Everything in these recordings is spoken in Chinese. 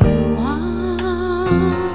流亡。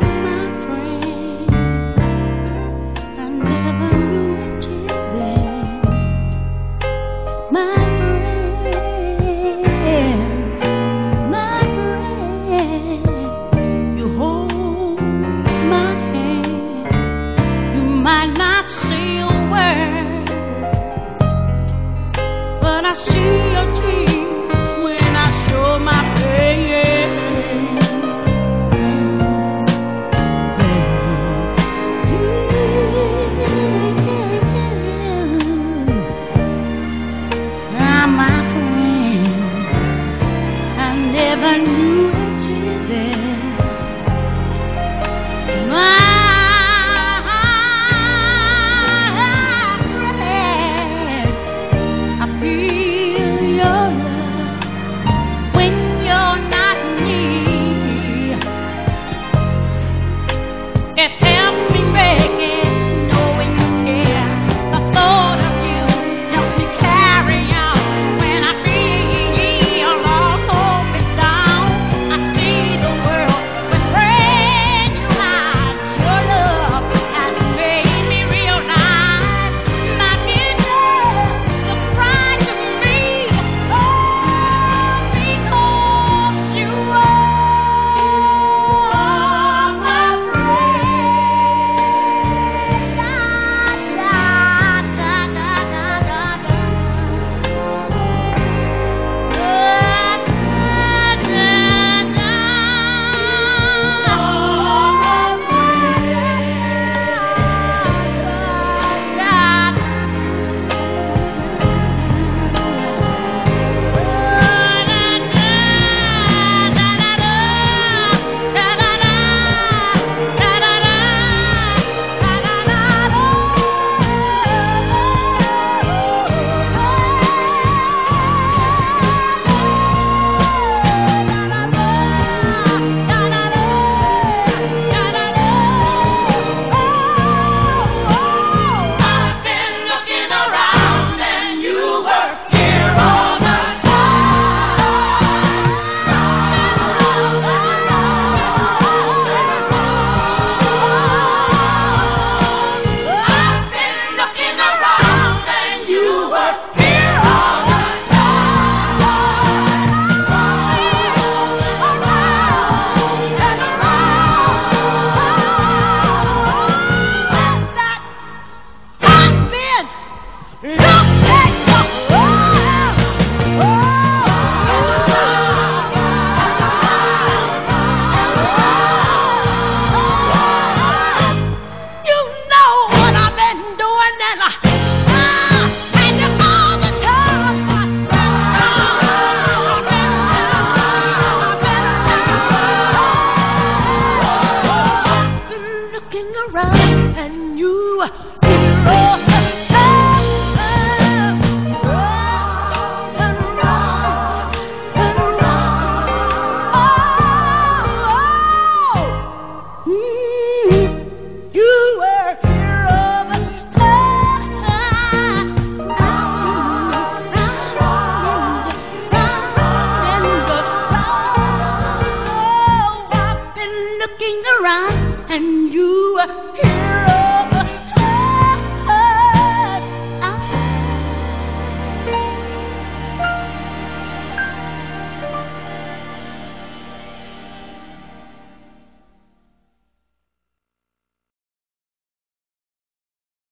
And you here